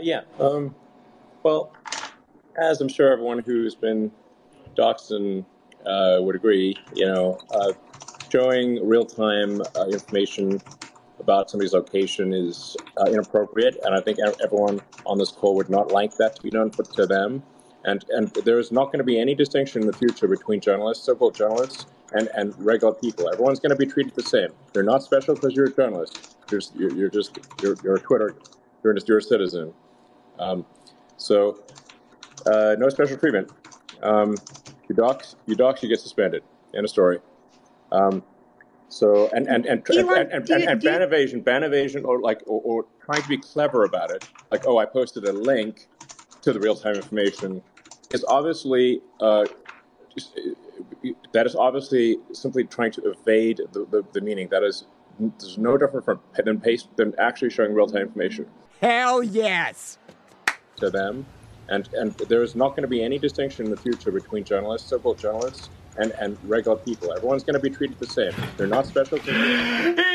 yeah. Um, well, as I'm sure everyone who's been and uh, would agree, you know, uh, showing real-time uh, information about somebody's location is uh, inappropriate, and I think everyone on this call would not like that to be done for, to them. And and there is not going to be any distinction in the future between journalists, so-called journalists, and, and regular people. Everyone's going to be treated the same. You're not special because you're a journalist. You're, you're just you're, you're a Twitter. You're just you're a citizen. Um, so uh, no special treatment. Um, you dox, you dox, you get suspended. End of story. Um, so and and and and, Elon, and, and, you- and do you- ban evasion, ban evasion, or like or, or trying to be clever about it, like oh, I posted a link to the real time information, is obviously uh, just, uh, that is obviously simply trying to evade the, the, the meaning. That is there's no different from than paste than actually showing real time information. Hell yes. To them, and and there is not going to be any distinction in the future between journalists, so-called journalists, and and regular people. Everyone's going to be treated the same. They're not special.